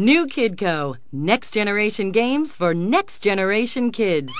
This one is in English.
New KidCo, next generation games for next generation kids.